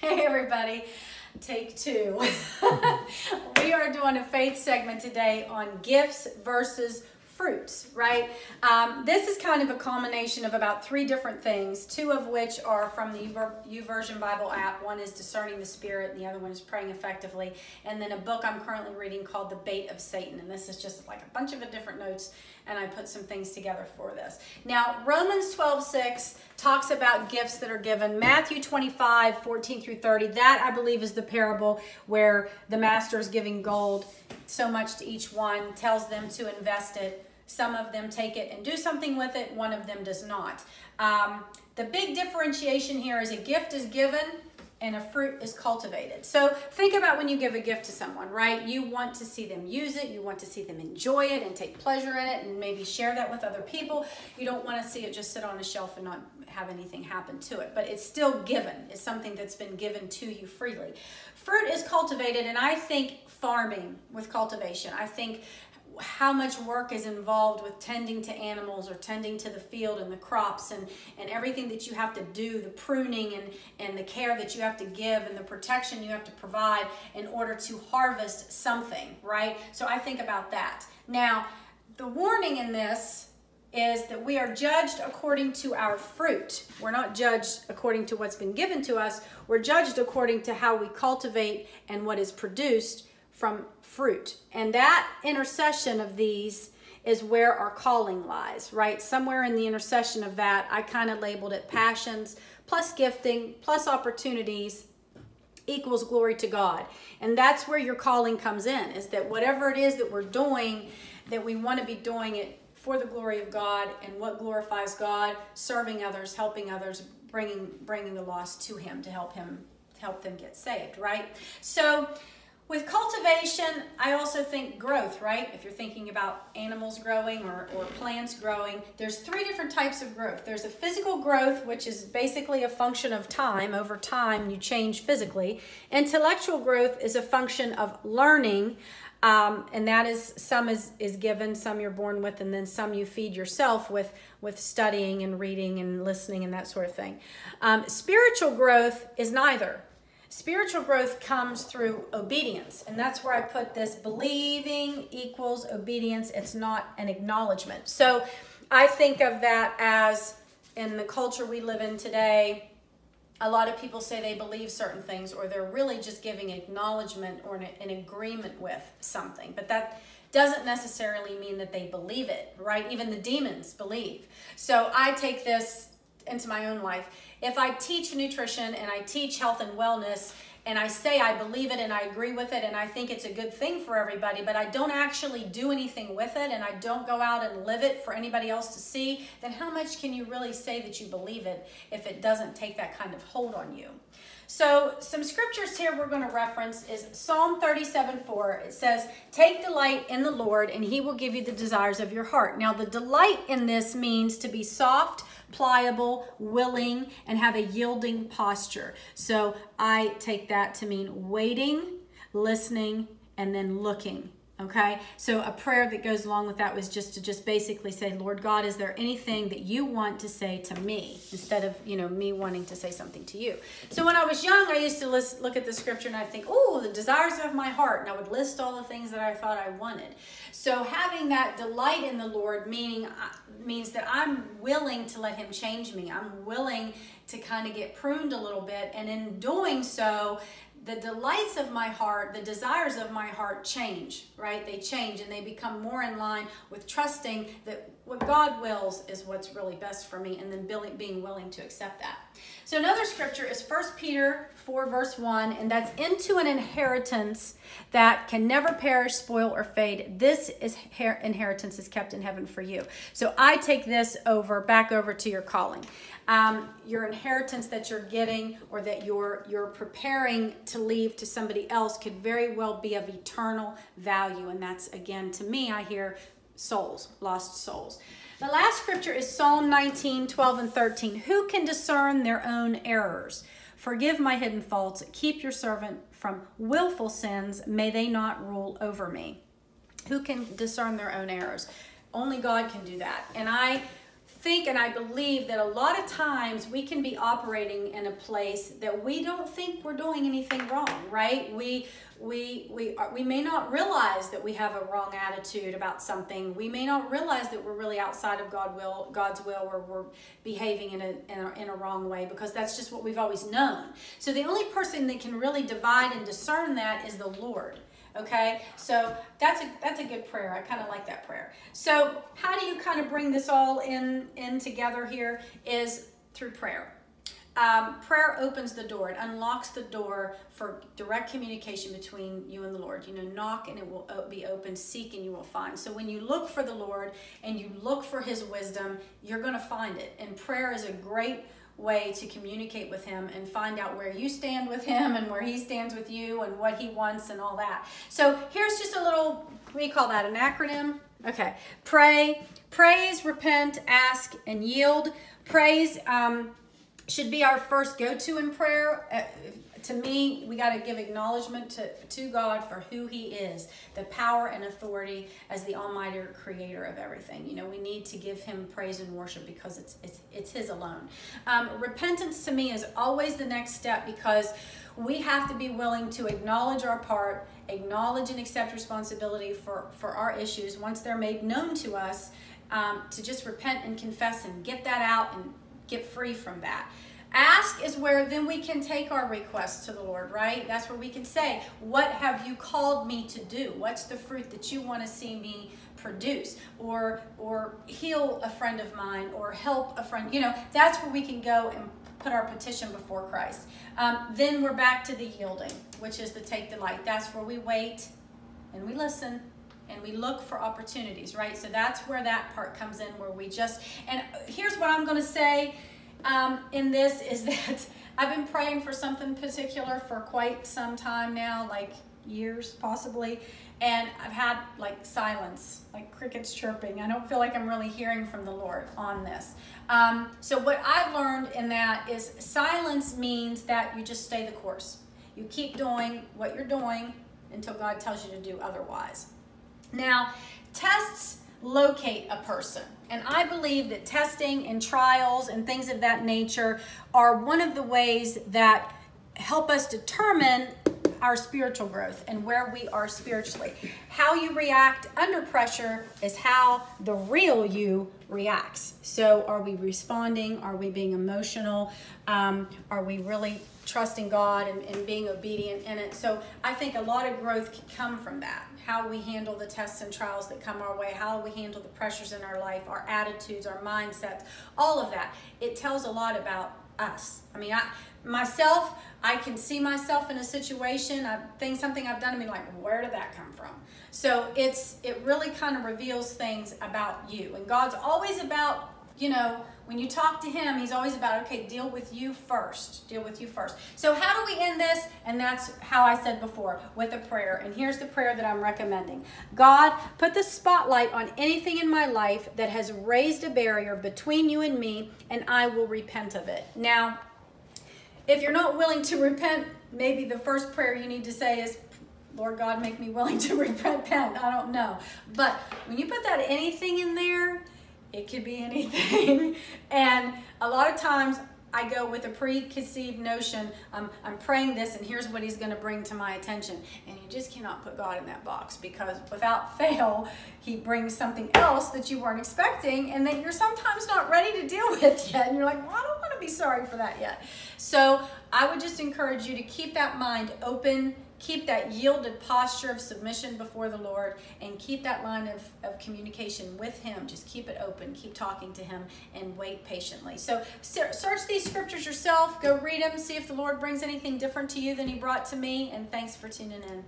Hey, everybody. Take two. we are doing a faith segment today on gifts versus fruits, right? Um, this is kind of a combination of about three different things, two of which are from the YouVersion Bible app. One is Discerning the Spirit, and the other one is Praying Effectively. And then a book I'm currently reading called The Bait of Satan. And this is just like a bunch of different notes, and I put some things together for this. Now, Romans 12 6 talks about gifts that are given. Matthew 25 14 through 30, that I believe is the parable where the master is giving gold so much to each one, tells them to invest it some of them take it and do something with it. One of them does not. Um, the big differentiation here is a gift is given and a fruit is cultivated. So think about when you give a gift to someone, right? You want to see them use it, you want to see them enjoy it and take pleasure in it and maybe share that with other people. You don't want to see it just sit on a shelf and not have anything happen to it, but it's still given. It's something that's been given to you freely. Fruit is cultivated, and I think farming with cultivation. I think how much work is involved with tending to animals or tending to the field and the crops and, and everything that you have to do, the pruning and, and the care that you have to give and the protection you have to provide in order to harvest something, right? So I think about that. Now, the warning in this is that we are judged according to our fruit. We're not judged according to what's been given to us. We're judged according to how we cultivate and what is produced from fruit. And that intercession of these is where our calling lies, right? Somewhere in the intercession of that, I kind of labeled it passions plus gifting plus opportunities equals glory to God. And that's where your calling comes in, is that whatever it is that we're doing, that we want to be doing it for the glory of God and what glorifies God, serving others, helping others, bringing bringing the lost to him to help him help them get saved, right? So with cultivation, I also think growth, right? If you're thinking about animals growing or, or plants growing, there's three different types of growth. There's a physical growth, which is basically a function of time. Over time, you change physically. Intellectual growth is a function of learning, um, and that is some is, is given, some you're born with, and then some you feed yourself with, with studying and reading and listening and that sort of thing. Um, spiritual growth is neither. Spiritual growth comes through obedience, and that's where I put this believing equals obedience. It's not an acknowledgement. So I think of that as in the culture we live in today, a lot of people say they believe certain things or they're really just giving acknowledgement or an, an, agreement with something. But that doesn't necessarily mean that they believe it, right? Even the demons believe. So I take this into my own life. If I teach nutrition and I teach health and wellness and I say I believe it and I agree with it and I think it's a good thing for everybody, but I don't actually do anything with it and I don't go out and live it for anybody else to see, then how much can you really say that you believe it if it doesn't take that kind of hold on you? So some scriptures here we're going to reference is Psalm 37, 4. It says, Take delight in the Lord, and he will give you the desires of your heart. Now, the delight in this means to be soft, pliable, willing, and have a yielding posture. So I take that to mean waiting, listening, and then looking okay? So a prayer that goes along with that was just to just basically say lord god is there anything that you want to say to me instead of you know me wanting to say something to you? So when i was young i used to list, look at the scripture and i think oh the desires of my heart and i would list all the things that i thought i wanted. So having that delight in the lord meaning uh, means that i'm willing to let him change me. I'm willing to kind of get pruned a little bit and in doing so the delights of my heart, the desires of my heart change, right? They change and they become more in line with trusting that what God wills is what's really best for me and then being willing to accept that. So another scripture is 1 Peter 4 verse 1 and that's into an inheritance that can never perish, spoil or fade. This is inheritance is kept in heaven for you. So I take this over back over to your calling. Um, your inheritance that you're getting or that you're you're preparing to leave to somebody else could very well be of eternal value. And that's again to me i hear souls lost souls. The last scripture is psalm 19 12 and 13 who can discern their own errors forgive my hidden faults. Keep your servant from willful sins. May they not rule over me. Who can discern their own errors? Only god can do that. And i think and I believe that a lot of times we can be operating in a place that we don't think we're doing anything wrong, right? We we we are, we may not realize that we have a wrong attitude about something. We may not realize that we're really outside of God will God's will or we're behaving in a, in a in a wrong way because that's just what we've always known. So the only person that can really divide and discern that is the Lord. Okay, so that's a that's a good prayer. I kind of like that prayer. So how do you kind of bring this all in in together here? Is through prayer. Um, prayer opens the door. It unlocks the door for direct communication between you and the Lord. You know, knock and it will be open. Seek and you will find. So when you look for the Lord and you look for His wisdom, you're going to find it. And prayer is a great way to communicate with him and find out where you stand with him and where he stands with you and what he wants and all that. So here's just a little, we call that an acronym. Okay, pray, praise, repent, ask, and yield. Praise um, should be our first go-to in prayer. Uh, to me, we got to give acknowledgement to, to God for who He is, the power and authority as the Almighty Creator of everything. You know, we need to give Him praise and worship because it's it's it's His alone. Um, repentance to me is always the next step because we have to be willing to acknowledge our part, acknowledge and accept responsibility for for our issues once they're made known to us. Um, to just repent and confess and get that out and get free from that. Ask is where then we can take our requests to the Lord, right? That's where we can say, What have you called me to do? What's the fruit that you want to see me produce? Or or heal a friend of mine or help a friend. You know, that's where we can go and put our petition before Christ. Um, then we're back to the yielding, which is the take delight. That's where we wait and we listen and we look for opportunities, right? So that's where that part comes in, where we just, and here's what I'm going to say um, in this is that I've been praying for something particular for quite some time now, like years possibly, and I've had like silence, like crickets chirping. I don't feel like I'm really hearing from the Lord on this. Um, so what I've learned in that is silence means that you just stay the course. You keep doing what you're doing until God tells you to do otherwise. Now, tests locate a person. And I believe that testing and trials and things of that nature are one of the ways that help us determine our spiritual growth and where we are spiritually. How you react under pressure is how the real you reacts. So, are we responding? Are we being emotional? Um, are we really trusting God and, and being obedient in it? So, I think a lot of growth can come from that. How we handle the tests and trials that come our way, how we handle the pressures in our life, our attitudes, our mindsets, all of that. It tells a lot about us. I mean, I myself, I can see myself in a situation, I think something I've done to me like, where did that come from? So it's it really kind of reveals things about you. And God's always about, you know, when you talk to him, he's always about, okay, deal with you first. Deal with you first. So how do we end this? And that's how I said before, with a prayer. And here's the prayer that I'm recommending. God, put the spotlight on anything in my life that has raised a barrier between you and me, and I will repent of it. Now, if you're not willing to repent, maybe the first prayer you need to say is, Lord God, make me willing to repent. I don't know. But when you put that anything in there, it could be anything. and a lot of times I go with a preconceived notion. I'm, I'm praying this, and here's what he's going to bring to my attention. And you just cannot put God in that box because without fail, he brings something else that you weren't expecting and that you're sometimes not ready to deal with yet. And you're like, well, I don't want to be sorry for that yet. So I would just encourage you to keep that mind open keep that yielded posture of submission before the Lord and keep that line of, of communication with Him. Just keep it open, keep talking to Him, and wait patiently. So search these scriptures yourself, go read them, see if the Lord brings anything different to you than He brought to me, and thanks for tuning in.